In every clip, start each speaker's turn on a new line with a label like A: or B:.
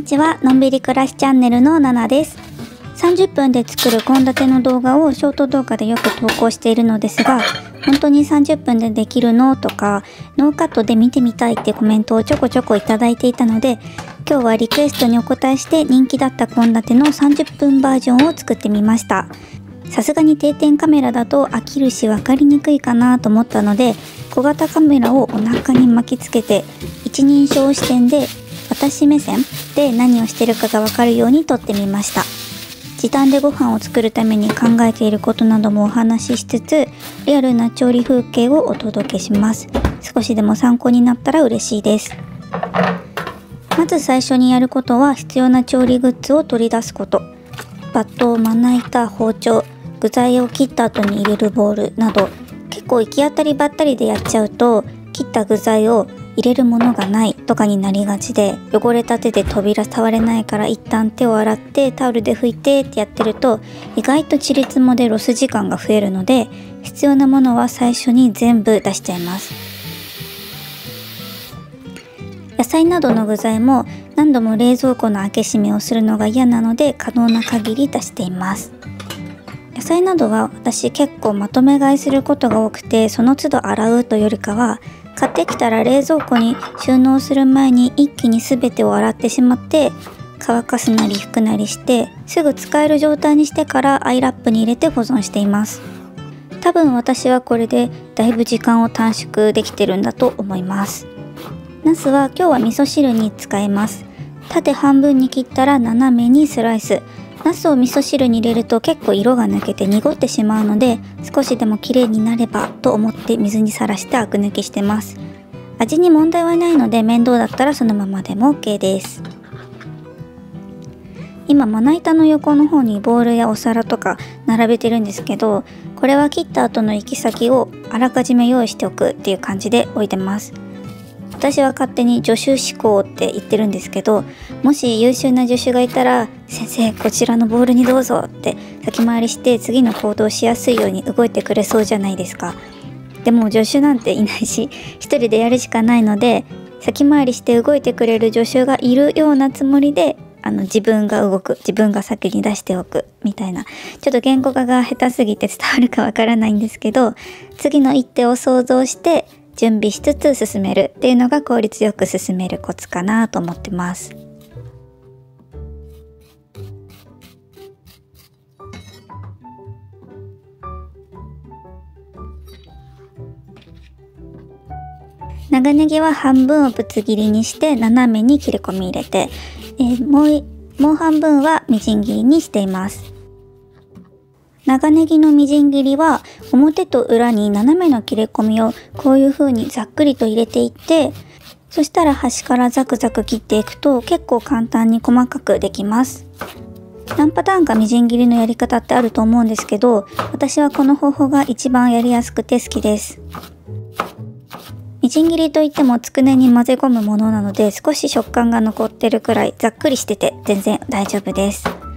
A: にちは。のんびり暮らしチャンネルのナナです。30分で作る献立の動画をショート動画でよく投稿しているのですが本当に30分でできるのとかノーカットで見てみたいってコメントをちょこちょこいただいていたので今日はリクエストにお答えして人気だった献立の30分バージョンを作ってみました。さすがに定点カメラだと飽きるし分かりにくいかなと思ったので小型カメラをお腹に巻きつけて一人称視点で私目線で何をしてるかがわかるように撮ってみました。時短でご飯を作るために考えていることなどもお話ししつつリアルな調理風景をお届けします。少しでも参考になったら嬉しいです。まず最初にやることは必要な調理グッズを取り出すこと。バットまな板包丁具材を切った後に入れるボウルなど。結構行き当たりばったりでやっちゃうと切った具材を入れるものがない。とかになりがちで汚れた手で扉触れないから一旦手を洗ってタオルで拭いてってやってると意外とちりつもでロス時間が増えるので必要なものは最初に全部出しちゃいます野菜などの具材も何度も冷蔵庫の開け閉めをするのが嫌なので可能な限り出しています野菜などは私結構まとめ買いすることが多くてその都度洗うというよりかは買ってきたら冷蔵庫に収納する前に一気に全てを洗ってしまって乾かすなり拭くなりしてすぐ使える状態にしてからアイラップに入れて保存しています。多分私はこれでだいぶ時間を短縮できてるんだと思います。ナスは今日は味噌汁に使います。縦半分に切ったら斜めにスライス。ナスを味噌汁に入れると結構色が抜けて濁ってしまうので少しでも綺麗になればと思って水にさらしてアク抜きしてます。味に問題はないので面倒だったらそのままでも OK です。今まな板の横の方にボウルやお皿とか並べてるんですけどこれは切った後の行き先をあらかじめ用意しておくっていう感じで置いてます。私は勝手に助手思考って言ってるんですけどもし優秀な助手がいたら「先生こちらのボールにどうぞ」って先回りして次の行動しやすいように動いてくれそうじゃないですか。でも助手なんていないし一人でやるしかないので先回りして動いてくれる助手がいるようなつもりであの自分が動く自分が先に出しておくみたいな。ちょっと言語化が下手すぎて伝わるかわからないんですけど次の一手を想像して準備しつつ進めるっていうのが効率よく進めるコツかなと思ってます。長ネギは半分をぶつ切りにして斜めに切り込み入れて、えー、もうもう半分はみじん切りにしています。長ネギのみじん切りは表と裏に斜めの切れ込みをこういう風にざっくりと入れていってそしたら端からザクザク切っていくと結構簡単に細かくできます。何パターンかみじん切りのやり方ってあると思うんですけど私はこの方法が一番やりやすくて好きです。みじん切りといってもつくねに混ぜ込むものなので少し食感が残ってるくらいざっくりしてて全然大丈夫です。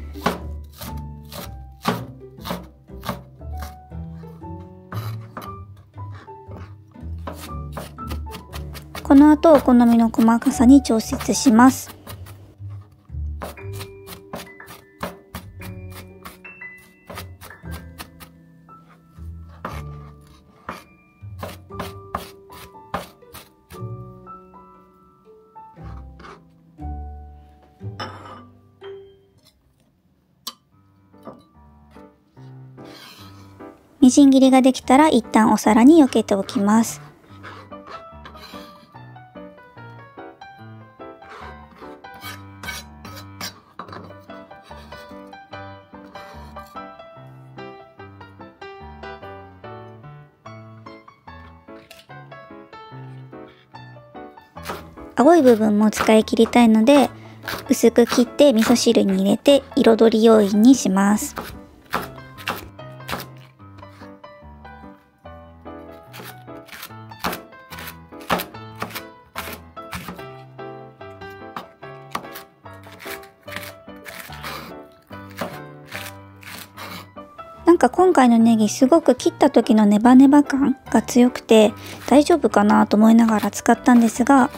A: この後お好みの細かさに調節します。みじん切りができたら一旦お皿に避けておきます。青い部分も使い切りたいので薄く切って味噌汁に入れて彩り要因にします。なんか今回のネギすごく切った時のネバネバ感が強くて大丈夫かなと思いながら使ったんですが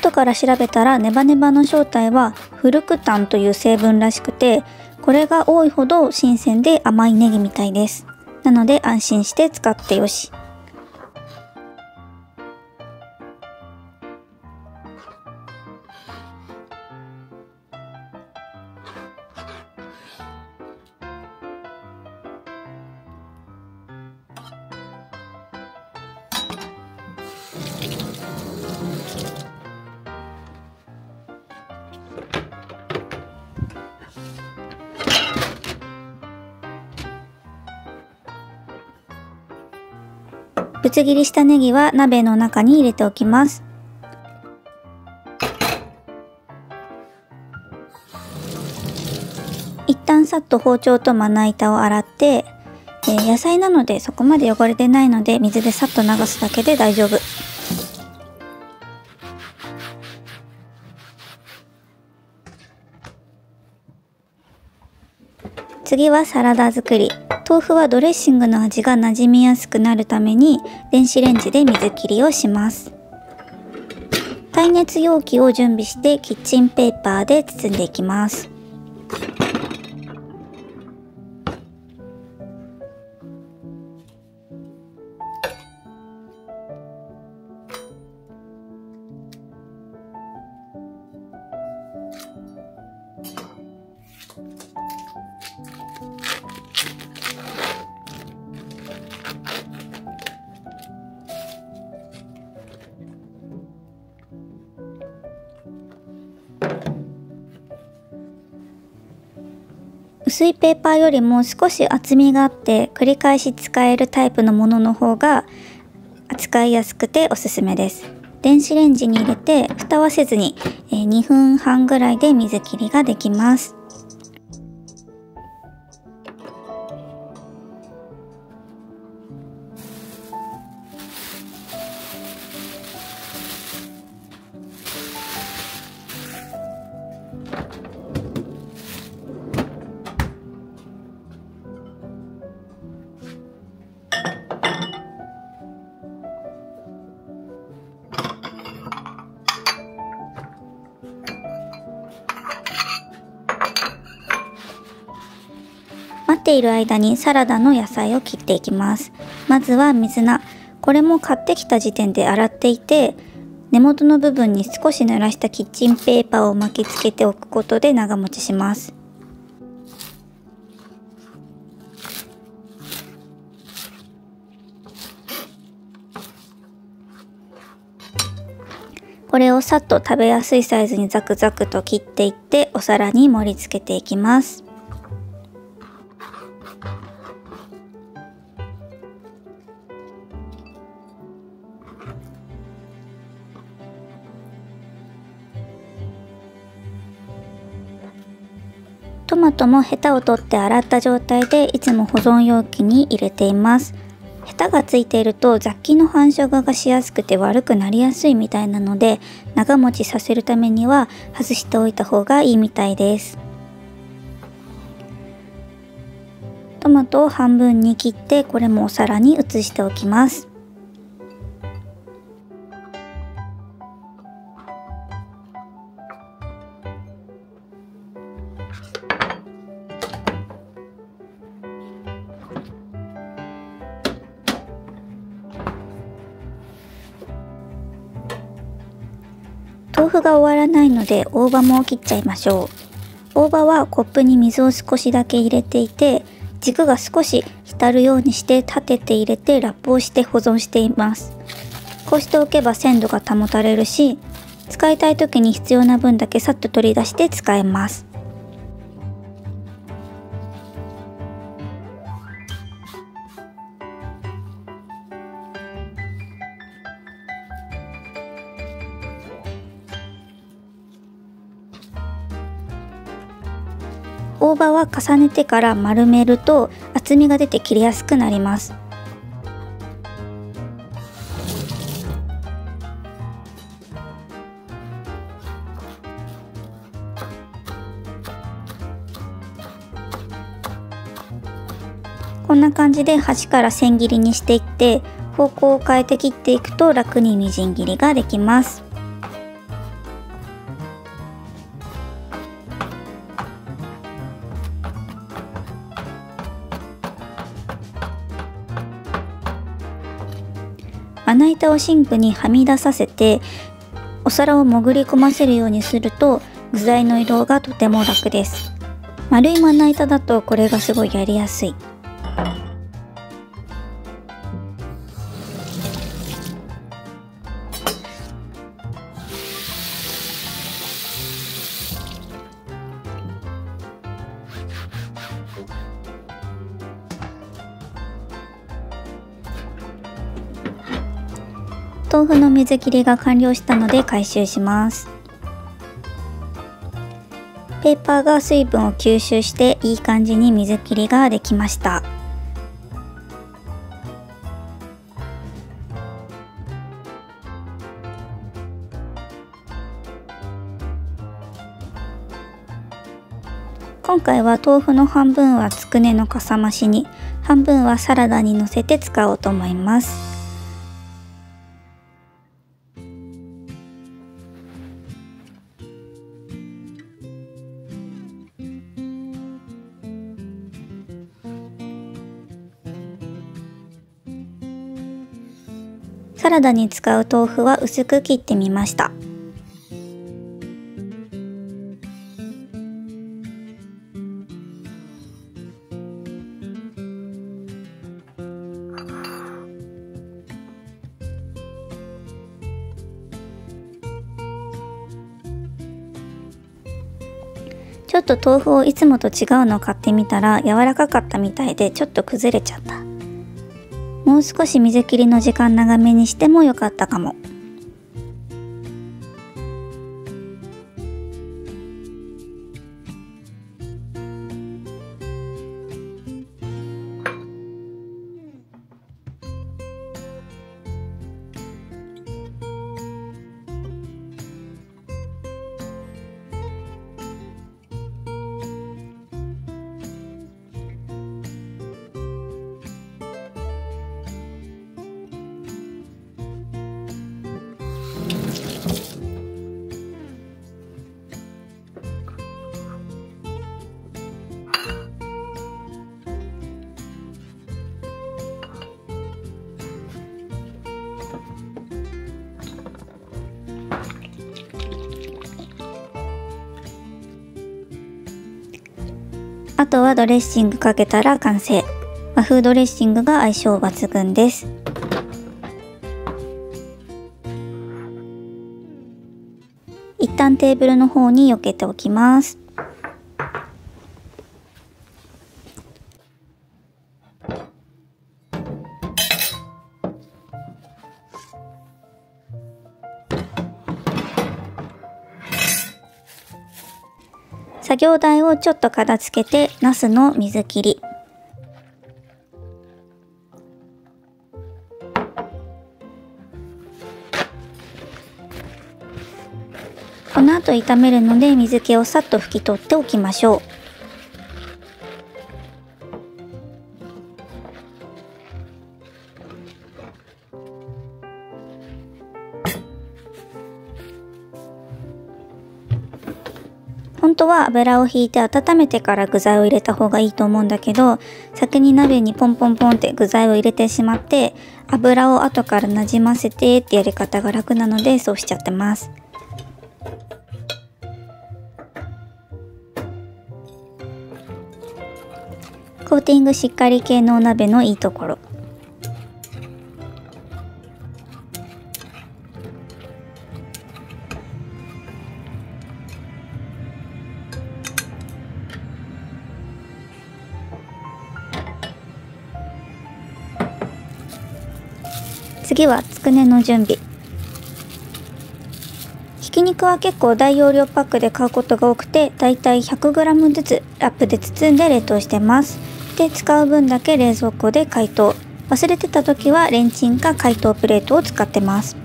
A: 後から調べたらネバネバの正体はフルクタンという成分らしくてこれが多いほど新鮮で甘いネギみたいです。なので安心して使ってよし。ぶつ切りしたネギは鍋の中に入れておきます。一旦さっと包丁とまな板を洗って、えー、野菜なのでそこまで汚れてないので水でさっと流すだけで大丈夫。次はサラダ作り。豆腐はドレッシングの味が馴染みやすくなるために電子レンジで水切りをします。耐熱容器を準備してキッチンペーパーで包んでいきます。薄いペーパーよりも少し厚みがあって繰り返し使えるタイプのものの方が扱いやすくておすすめです。電子レンジに入れて蓋はせずに2分半ぐらいで水切りができます。っている間にサラダの野菜を切っていきます。まずは水菜。これも買ってきた時点で洗っていて、根元の部分に少し濡らしたキッチンペーパーを巻きつけておくことで長持ちします。これをさっと食べやすいサイズにザクザクと切っていってお皿に盛り付けていきます。マトもヘタを取って洗った状態でいつも保存容器に入れています。ヘタがついていると雑菌の繁殖がしやすくて悪くなりやすいみたいなので長持ちさせるためには外しておいた方がいいみたいです。トマトを半分に切ってこれもお皿に移しておきます。が終わらないので大葉も切っちゃいましょう。大葉はコップに水を少しだけ入れていて軸が少し浸るようにして立てて入れてラップをして保存しています。こうしておけば鮮度が保たれるし使いたい時に必要な分だけさっと取り出して使えます。大葉は重ねてから丸めると厚みが出て切りやすくなります。こんな感じで端から千切りにしていって方向を変えて切っていくと楽にみじん切りができます。手をシンクにはみ出させてお皿を潜り込ませるようにすると具材の移動がとても楽です。丸いまな板だとこれがすごいやりやすい。水切りが完了したので回収します。ペーパーが水分を吸収していい感じに水切りができました。今回は豆腐の半分はつくねのかさ増しに半分はサラダにのせて使おうと思います。サラダに使う豆腐は薄く切ってみました。ちょっと豆腐をいつもと違うのを買ってみたら柔らかかったみたいでちょっと崩れちゃった。う少し水切りの時間長めにしてもよかったかも。とはドレッシングかけたら完成。和風ドレッシングが相性抜群です。一旦テーブルの方に避けておきます。作業台をちょっと片付けて、ナスの水切り。この後炒めるので水気をさっと拭き取っておきましょう。当は油をひいて温めてから具材を入れた方がいいと思うんだけど先に鍋にポンポンポンって具材を入れてしまって油を後からなじませてってやり方が楽なのでそうしちゃってます。コーティングしっかり系のお鍋のいいところ。次はつくねの準備。ひき肉は結構大容量パックで買うことが多くてだいたい 100g ずつラップで包んで冷凍してます。で使う分だけ冷蔵庫で解凍。忘れてた時はレンチンか解凍プレートを使ってます。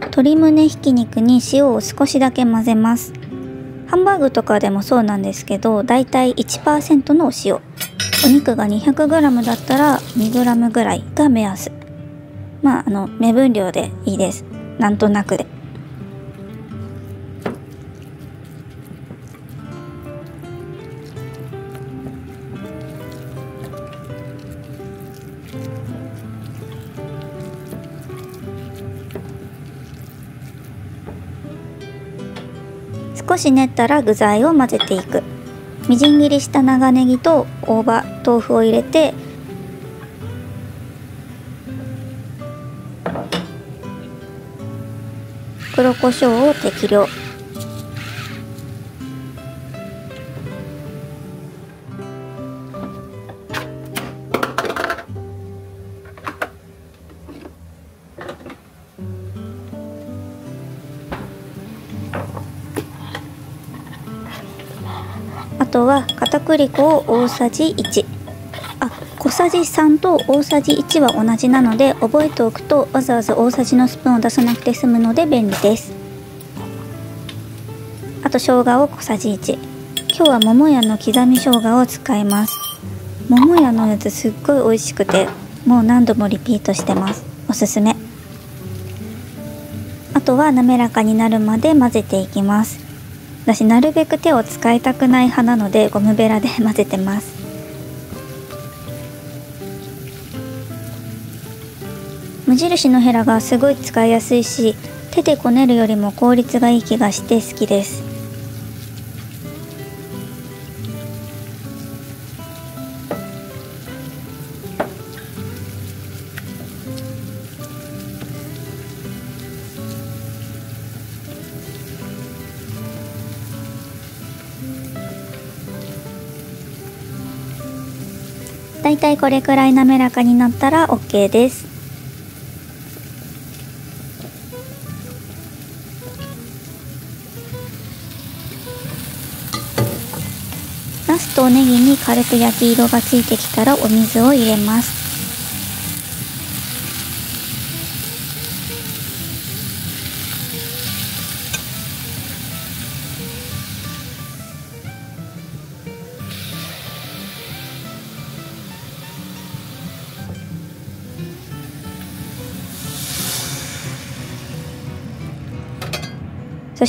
A: 鶏胸ひき肉に塩を少しだけ混ぜます。ハンバーグとかでもそうなんですけどだいたい1%のお塩。お肉が 200g だったら 2g ぐらいが目安。まああの目分量でいいです。なんとなくで。少し練ったら具材を混ぜていく。みじん切りした長ネギと大葉豆腐を入れて黒胡椒を適量。片栗粉を大さじ1あ小さじ3と大さじ1は同じなので覚えておくとわざわざ大さじのスプーンを出さなくて済むので便利です。あと生姜を小さじ1今日は桃屋の刻み生姜を使います。桃屋のやつすっごい美味しくてもう何度もリピートしてます。おすすめ。あとは滑らかになるまで混ぜていきます。私なるべく手を使いたくない派なのでゴムベラで 混ぜてます。無印のヘラがすごい使いやすいし手でこねるよりも効率がいい気がして好きです。だいたいこれくらい滑らかになったら OK です。ナスとネギに軽く焼き色がついてきたらお水を入れます。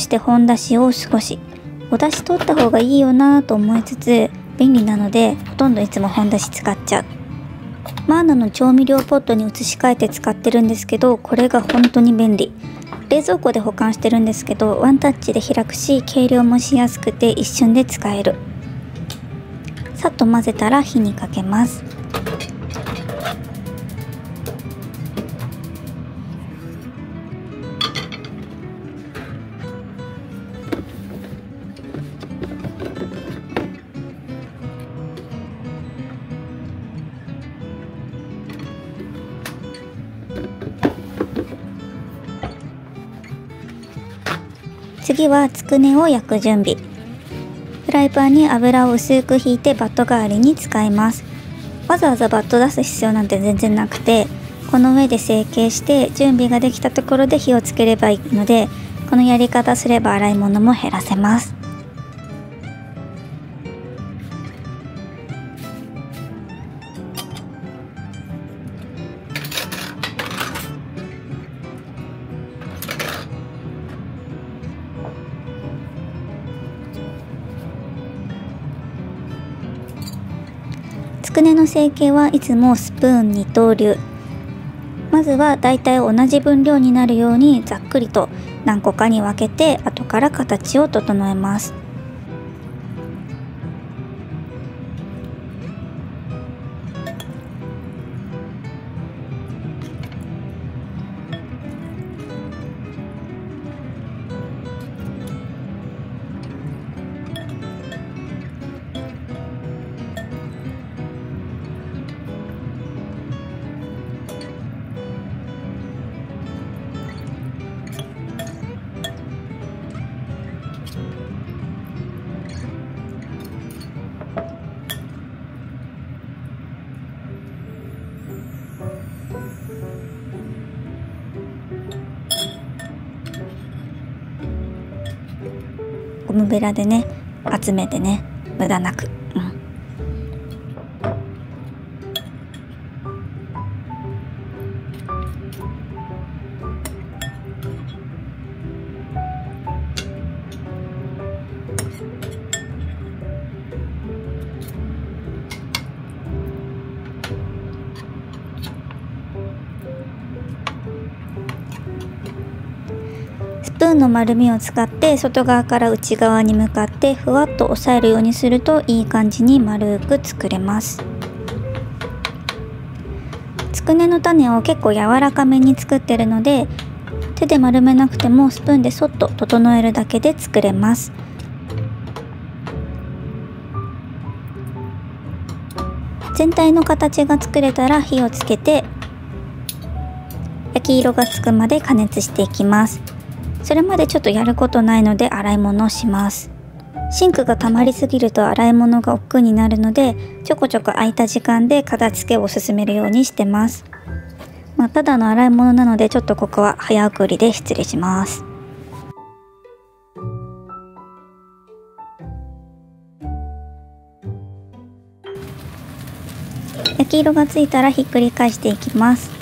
A: して本だしを少し。お出汁取った方がいいよなと思いつつ便利なのでほとんどいつも本だし使っちゃう。マーナの調味料ポットに移し替えて使ってるんですけどこれが本当に便利。冷蔵庫で保管してるんですけどワンタッチで開くし計量もしやすくて一瞬で使える。さっと混ぜたら火にかけます。次はつくねを焼く準備。フライパンに油を薄くひいてバット代わりに使います。わざわざバット出す必要なんて全然なくてこの上で成形して準備ができたところで火をつければいいのでこのやり方すれば洗い物も減らせます。くねの成形はいつもスプーン二刀流まずはだいたい同じ分量になるようにざっくりと何個かに分けて後から形を整えます。ゴムベラでね集めてね無駄なく、丸みを使って外側から内側に向かってふわっと押さえるようにするといい感じに丸く作れます。つくねの種を結構柔らかめに作ってるので手で丸めなくてもスプーンでそっと整えるだけで作れます。全体の形が作れたら火をつけて焼き色がつくまで加熱していきます。それまでちょっとやることないので洗い物をします。シンクが溜まりすぎると洗い物が億劫になるのでちょこちょこ空いた時間で片付けを進めるようにしてます。まあ、ただの洗い物なのでちょっとここは早送りで失礼します。焼き色がついたらひっくり返していきます。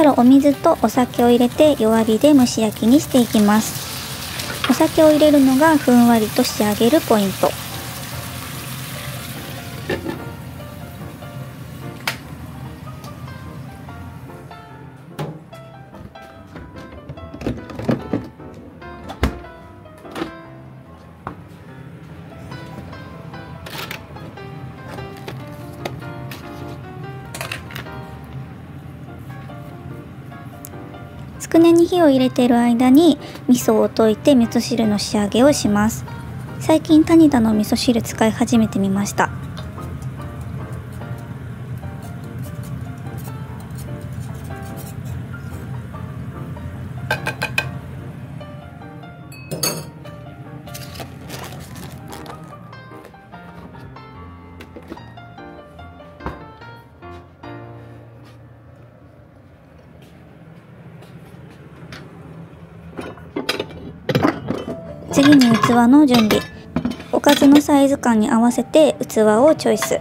A: したらお水とお酒を入れて弱火で蒸し焼きにしていきます。お酒を入れるのがふんわりと仕上げるポイント。つくねに火を入れている間に味噌を溶いて味噌汁の仕上げをします。最近タニタの味噌汁使い始めてみました。の準備。おかずのサイズ感に合わせて器をチョイス。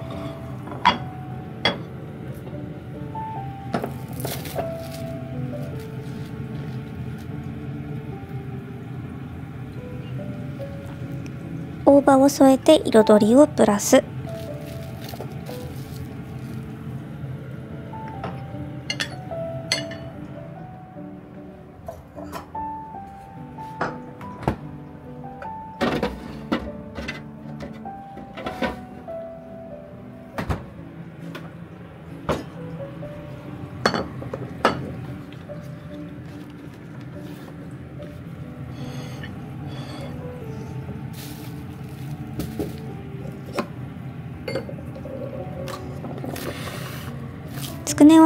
A: 大葉を添えて彩りをプラス。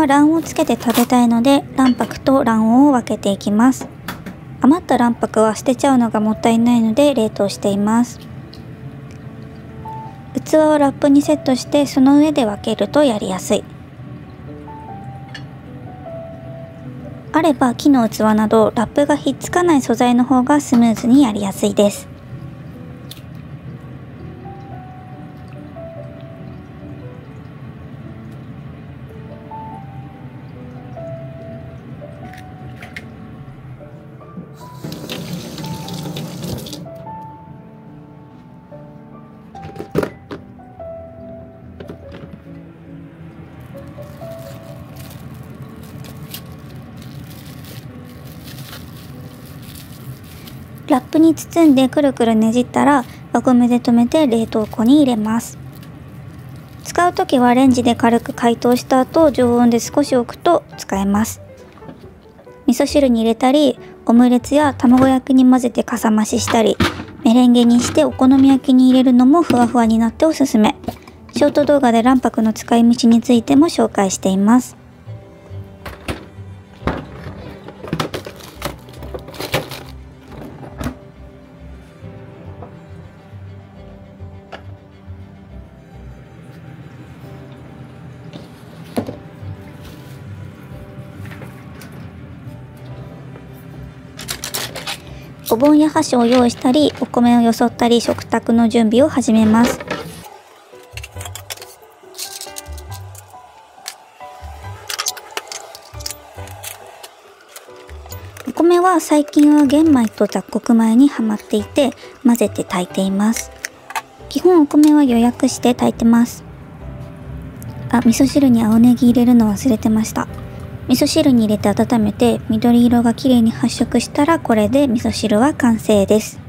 A: は卵黄をつけて食べたいので卵白と卵黄を分けていきます。余った卵白は捨てちゃうのがもったいないので冷凍しています。器をラップにセットしてその上で分けるとやりやすい。あれば木の器などラップがひっつかない素材の方がスムーズにやりやすいです。包んでくるくるねじったら輪ゴムで留めて冷凍庫に入れます。使う時はレンジで軽く解凍した後常温で少し置くと使えます。味噌汁に入れたりオムレツや卵焼きに混ぜてかさ増ししたりメレンゲにしてお好み焼きに入れるのもふわふわになっておすすめ。ショート動画で卵白の使い道についても紹介しています。お盆や箸を用意したり、お米をよそったり、食卓の準備を始めます。お米は最近は玄米と雑穀米にはまっていて混ぜて炊いています。基本お米は予約して炊いてます。あ、味噌汁に青ネギ入れるの忘れてました。味噌汁に入れて温めて緑色が綺麗に発色したらこれで味噌汁は完成です。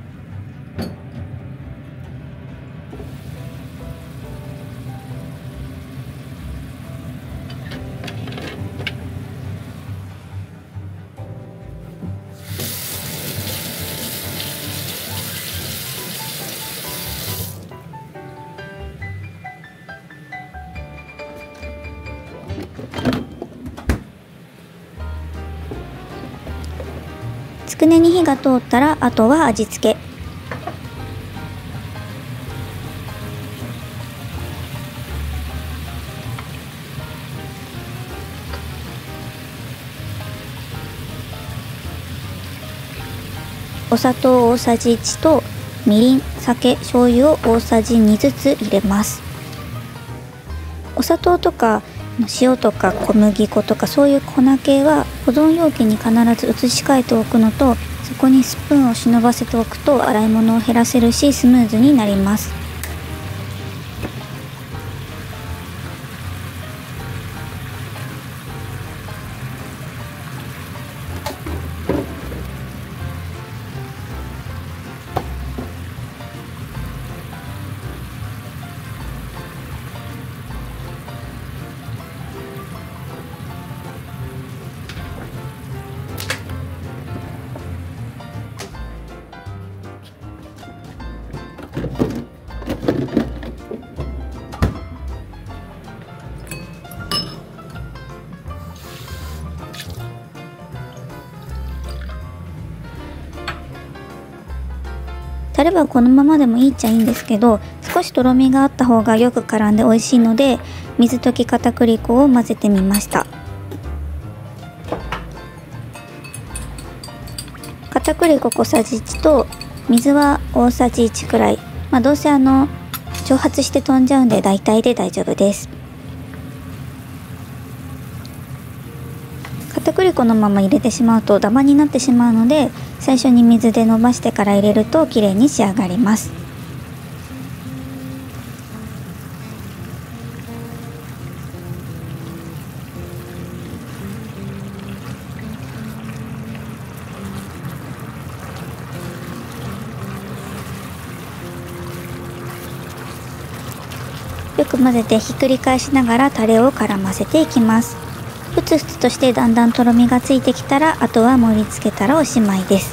A: つくねに火が通ったらあとは味付け。お砂糖大さじ1とみりん酒醤油を大さじ2ずつ入れます。お砂糖とか塩とか小麦粉とかそういう粉系は保存容器に必ず移し替えておくのとそこにスプーンを忍ばせておくと洗い物を減らせるしスムーズになります。タレはこのままでもいいっちゃいいんですけど少しとろみがあった方がよく絡んで美味しいので水溶き片栗粉を混ぜてみました。片栗粉小さじ1と水は大さじ1くらい。まあどうせあの蒸発して飛んじゃうんで大体で大丈夫です。片栗粉のまま入れてしまうとダマになってしまうので最初に水で伸ばしてから入れると綺麗に仕上がります。よく混ぜてひっくり返しながらタレを絡ませていきます。つふつとしてだんだんとろみがついてきたらあとは盛り付けたらおしまいです。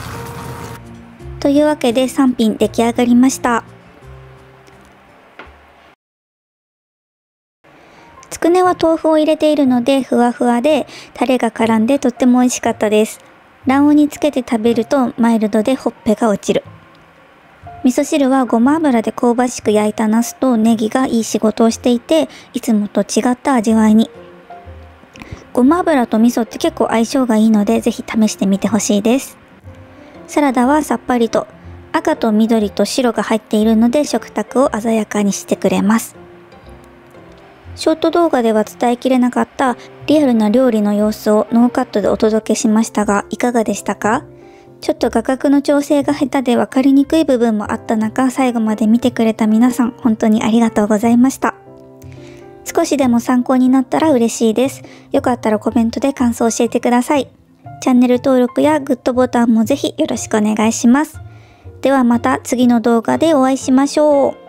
A: というわけで3品出来上がりました。つくねは豆腐を入れているのでふわふわでタレが絡んでとっても美味しかったです。卵黄につけて食べるとマイルドでほっぺが落ちる。味噌汁はごま油で香ばしく焼いたナスとネギがいい仕事をしていていつもと違った味わいに。ごま油と味噌って結構相性がいいのでぜひ試してみてほしいです。サラダはさっぱりと赤と緑と白が入っているので食卓を鮮やかにしてくれます。ショート動画では伝えきれなかったリアルな料理の様子をノーカットでお届けしましたがいかがでしたか？ちょっと画角の調整が下手で分かりにくい部分もあった中最後まで見てくれた皆さん本当にありがとうございました。少しでも参考になったら嬉しいです。よかったらコメントで感想を教えてください。チャンネル登録やグッドボタンもぜひよろしくお願いします。ではまた次の動画でお会いしましょう。